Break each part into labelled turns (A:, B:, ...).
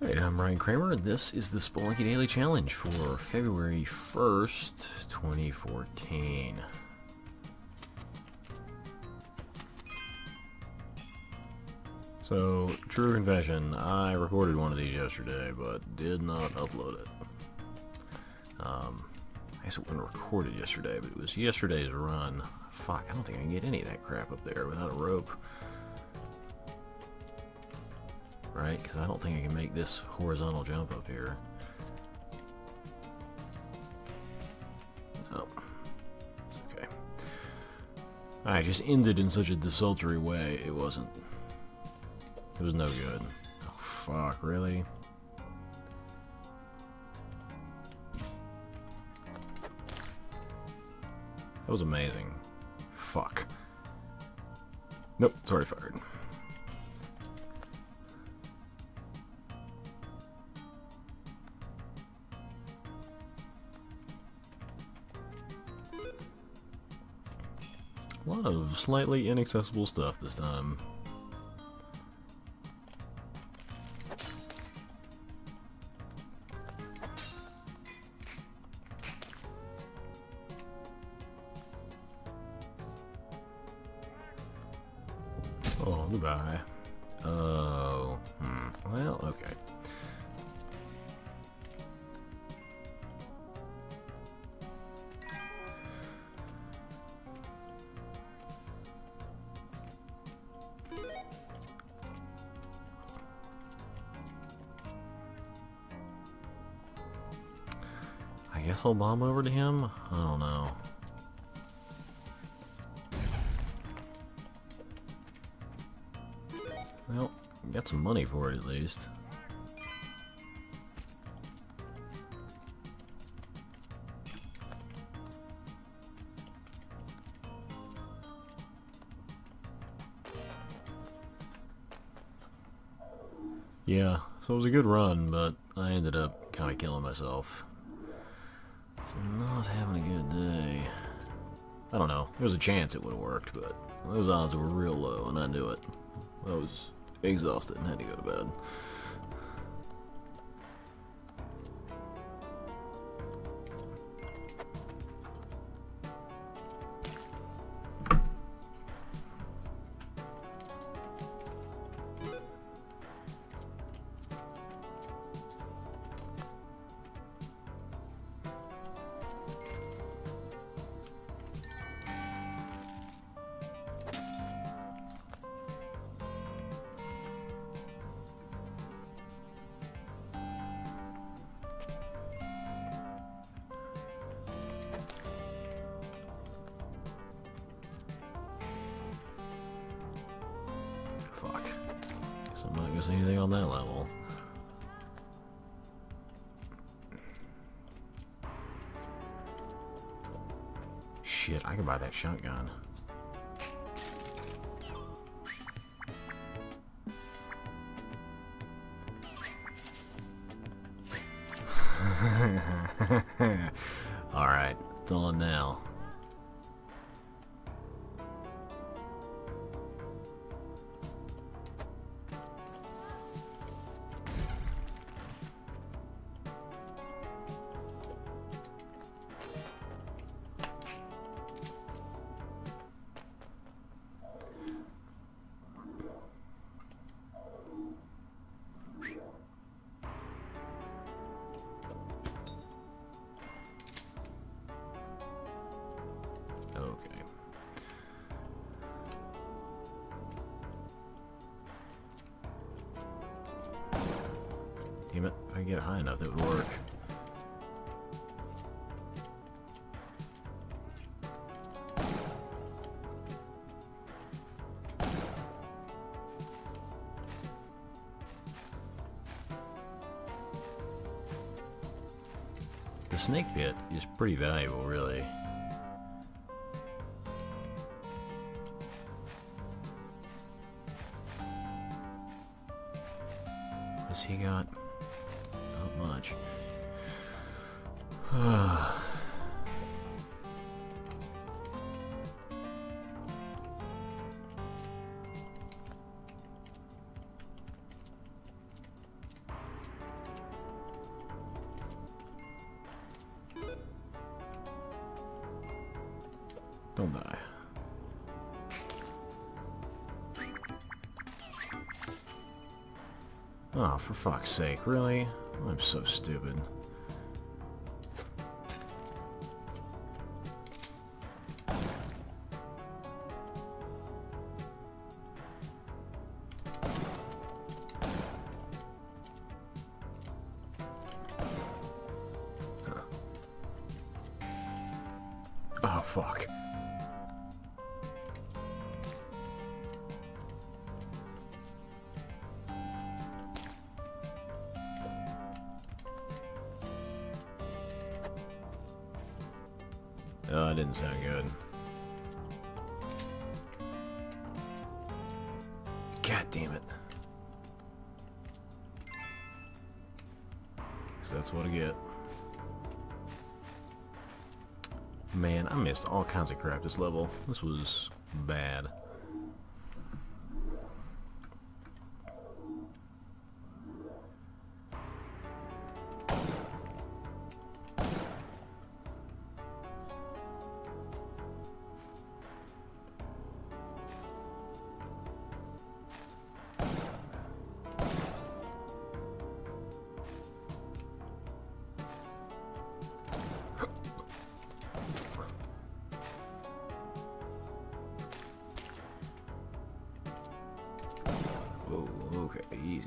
A: Hey, I'm Ryan Cramer, and this is the Spelunky Daily Challenge for February 1st, 2014. So, true confession, I recorded one of these yesterday, but did not upload it. Um, I guess it wasn't recorded yesterday, but it was yesterday's run. Fuck, I don't think I can get any of that crap up there without a rope. Right? Because I don't think I can make this horizontal jump up here. No. It's okay. I just ended in such a desultory way, it wasn't... It was no good. Oh, fuck, really? That was amazing. Fuck. Nope, already fired. A lot of slightly inaccessible stuff this time. Guess I'll bomb over to him? I don't know. Well, got some money for it at least. Yeah, so it was a good run, but I ended up kind of killing myself. Not having a good day. I don't know. There was a chance it would have worked, but those odds were real low, and I knew it. I was exhausted and had to go to bed. Guess I'm not gonna see anything on that level. Shit, I can buy that shotgun. Enough, that would work. The snake pit is pretty valuable, really. What's he got? Don't die. Oh, for fuck's sake, really? I'm so stupid. Oh, that didn't sound good. God damn it. So that's what I get. Man, I missed all kinds of crap this level. This was bad.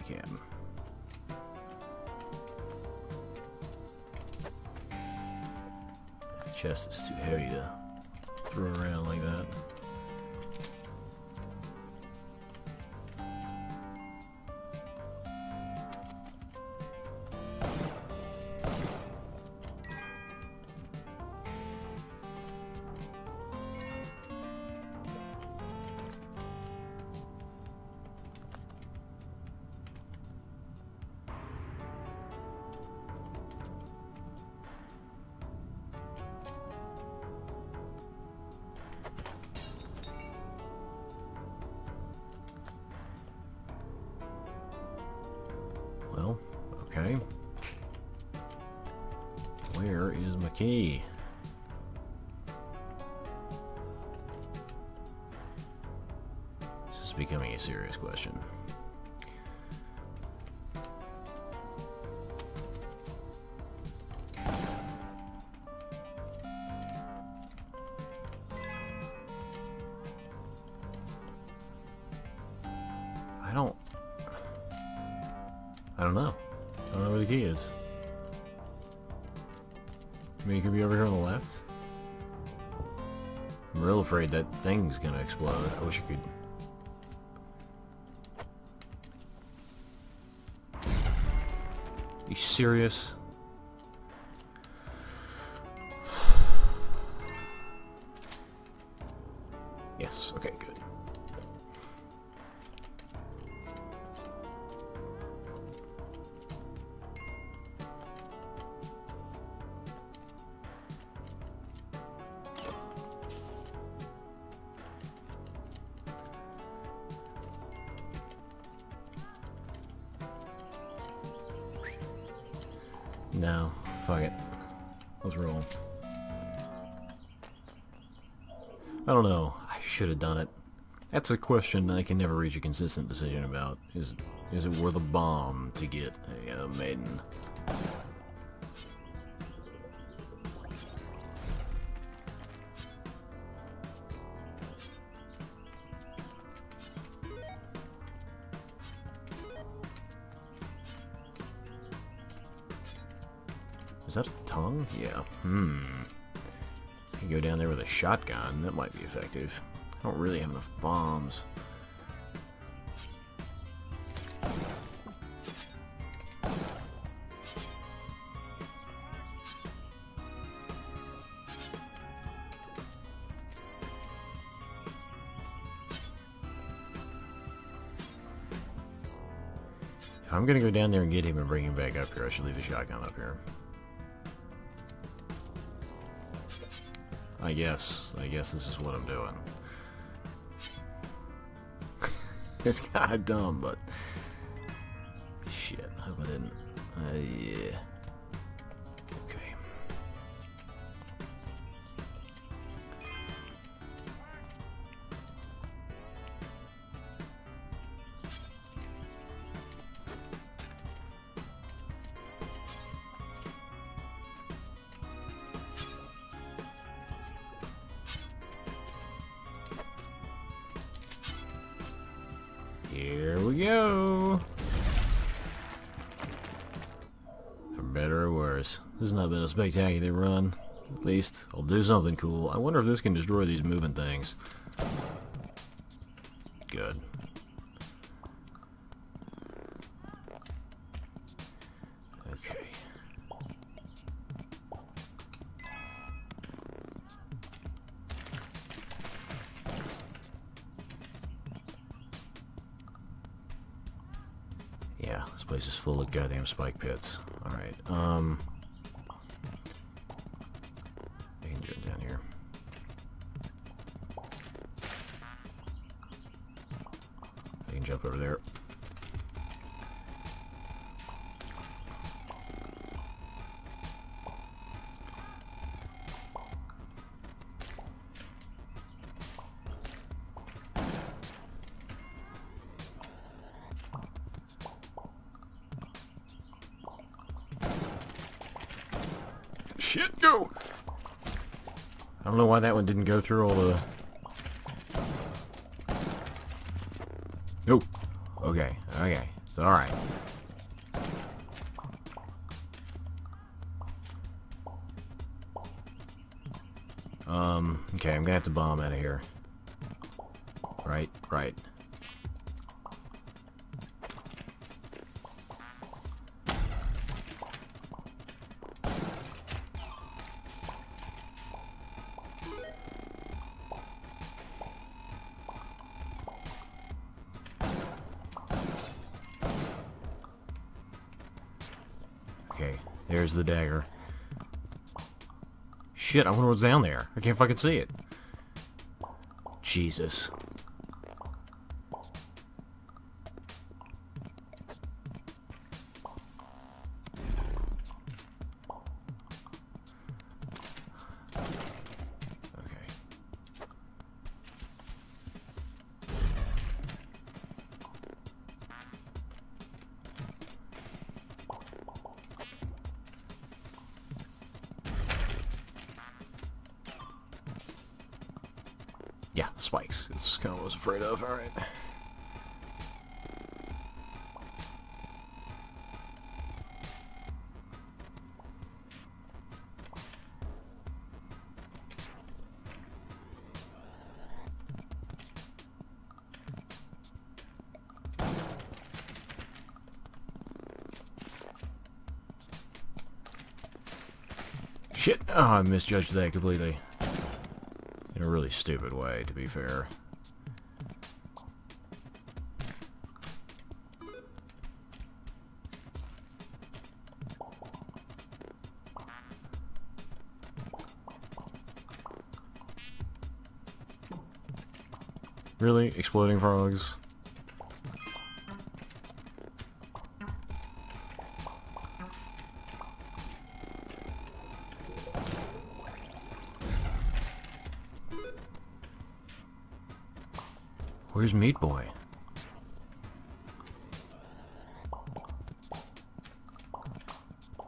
A: Okay, easy cam. Chest is too heavy to throw around like that. Key? This is becoming a serious question. I don't I don't know. I don't know where the key is. Mean, it could be over here on the left. I'm real afraid that thing's gonna explode. I wish I could... you serious? No, fuck it. Let's roll. I don't know. I should have done it. That's a question I can never reach a consistent decision about. Is is it worth a bomb to get a uh, maiden? Is that a tongue? Yeah. Hmm. You go down there with a shotgun. That might be effective. I don't really have enough bombs. I'm gonna go down there and get him and bring him back up here, I should leave the shotgun up here. I guess. I guess this is what I'm doing. it's kind of dumb, but... go. For better or worse. This has not been a spectacular run. At least, I'll do something cool. I wonder if this can destroy these moving things. Yeah, this place is full of goddamn spike pits. Alright, um... Shit, go! I don't know why that one didn't go through all the... Nope. Okay, okay. It's alright. Um, okay, I'm gonna have to bomb out of here. Right, right. There's the dagger. Shit, I wonder what's down there. I can't fucking see it. Jesus. Yeah, spikes. It's kind of what I was afraid of. Alright. Shit! Oh, I misjudged that completely. Really stupid way, to be fair. Really? Exploding frogs? Where's Meat Boy?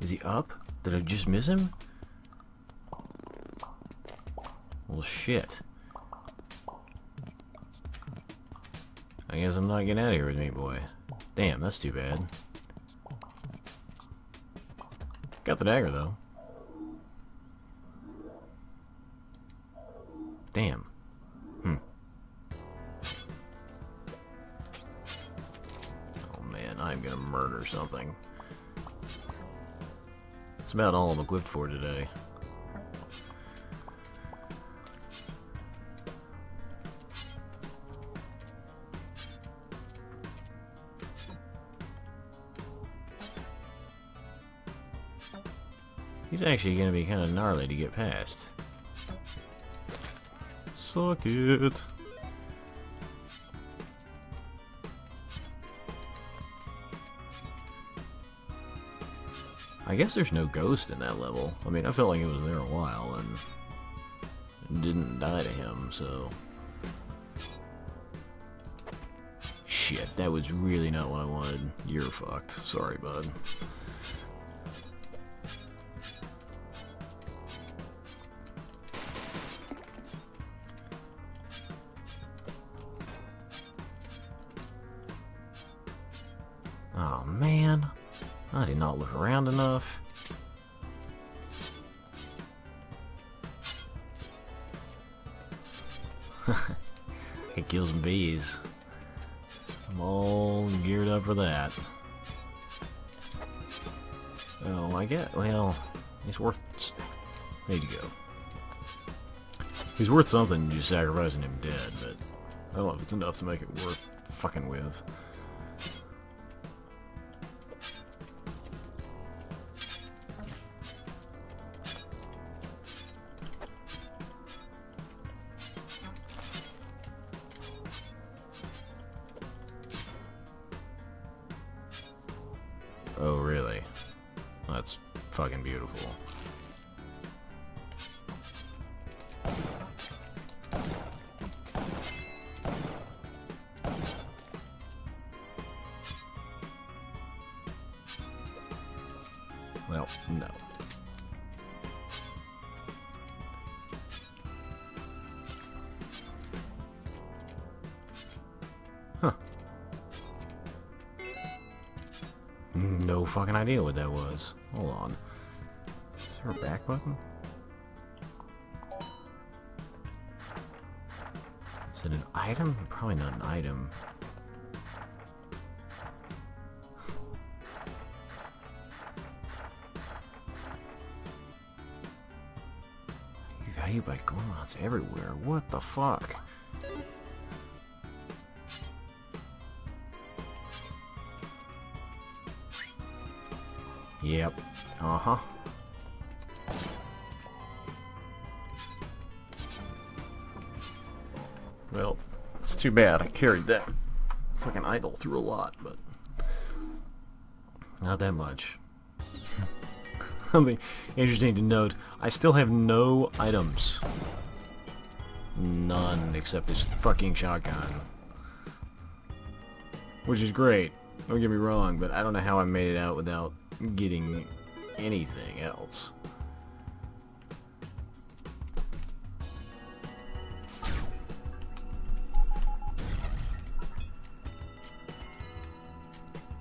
A: Is he up? Did I just miss him? Well, shit. I guess I'm not getting out of here with Meat Boy. Damn, that's too bad. Got the dagger, though. Damn. Hmm. I'm something. That's about all I'm equipped for today. He's actually gonna be kind of gnarly to get past. Suck it. I guess there's no ghost in that level. I mean, I felt like it was there a while and didn't die to him, so... Shit, that was really not what I wanted. You're fucked. Sorry, bud. Oh man, I did not look around enough. it kills bees. I'm all geared up for that. Oh, I get, well, he's worth, there you go. He's worth something, you sacrificing him dead, but I don't know if it's enough to make it worth fucking with. Well, no. Huh. No fucking idea what that was. Hold on. Is there a back button? Is it an item? Probably not an item. Value by Gormots everywhere. What the fuck? Yep. Uh-huh. Well, it's too bad. I carried that fucking idol through a lot, but not that much. Something interesting to note, I still have no items. None except this fucking shotgun. Which is great. Don't get me wrong, but I don't know how I made it out without getting anything else.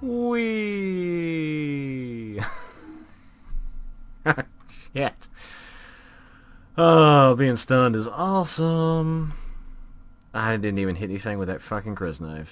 A: Wee. yes. Oh, being stunned is awesome. I didn't even hit anything with that fucking crysknife.